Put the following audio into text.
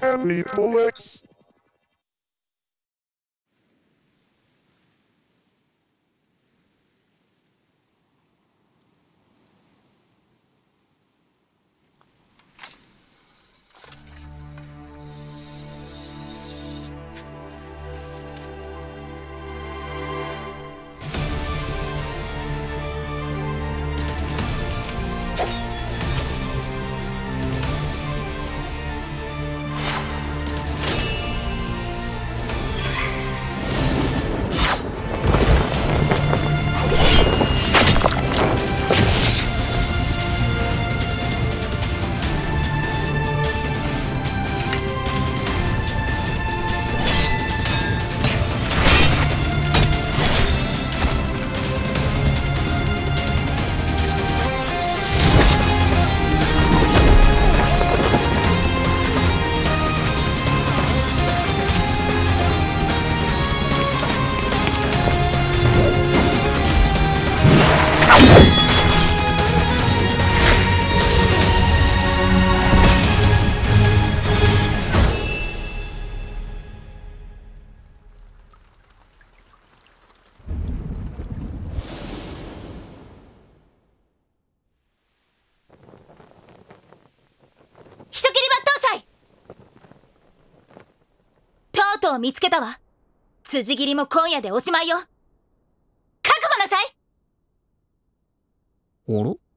Heavy bullets. を見つけたわ。辻斬りも今夜でおしまいよ。覚悟なさい。あら